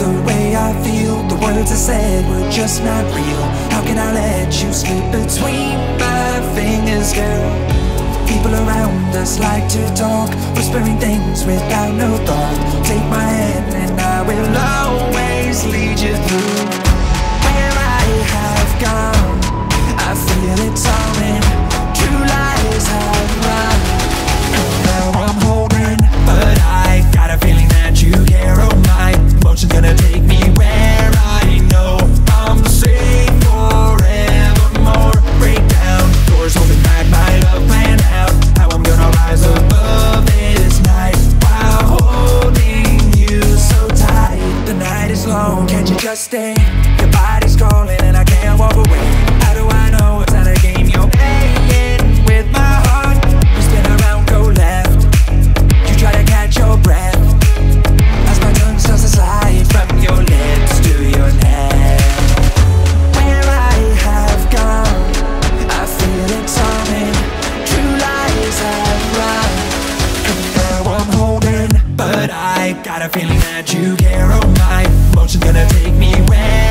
the way I feel. The words I said were just not real. How can I let you slip between my fingers, girl? People around us like to talk Whispering things without no thought. Take my stay. But I got a feeling that you care, oh my Motion's gonna take me where?